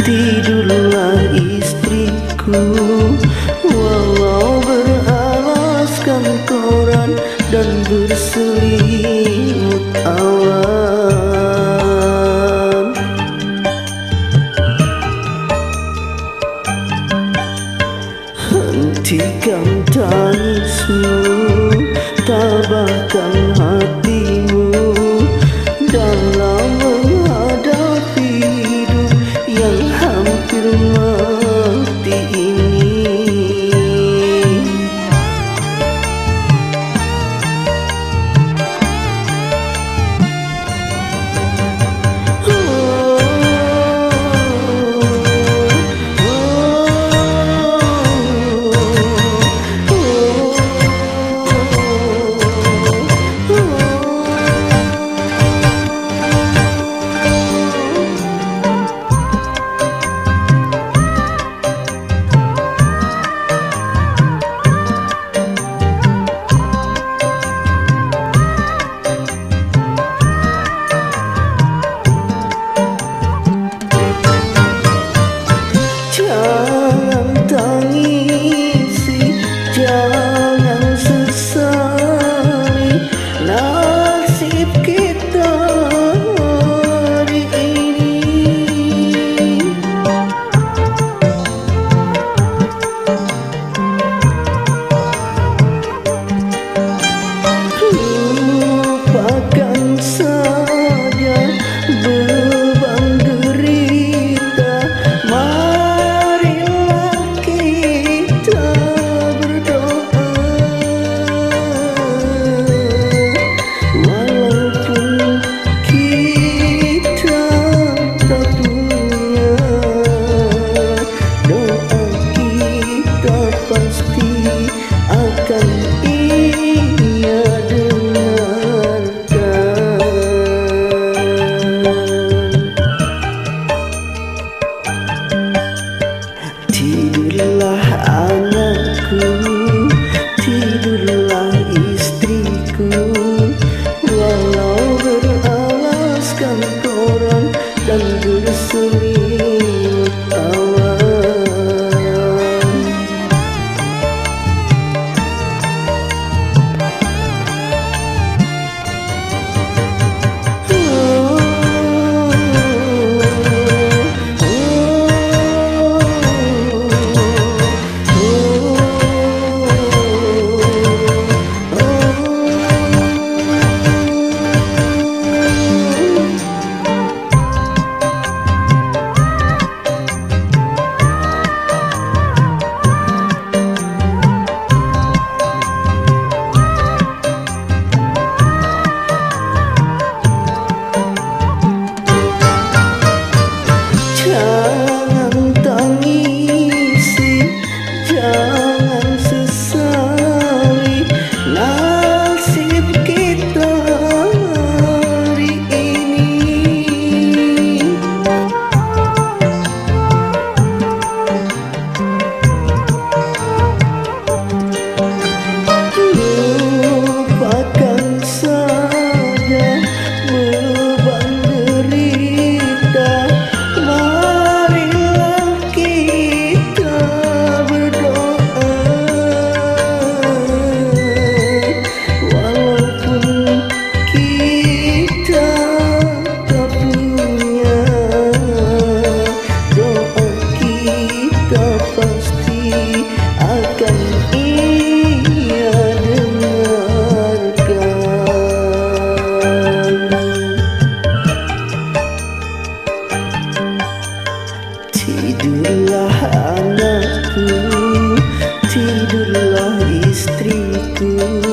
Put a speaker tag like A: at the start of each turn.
A: Tidurlah istriku. Walau beralaskan koran dan berselimut awan Hentikan tangismu Tabahkan tú.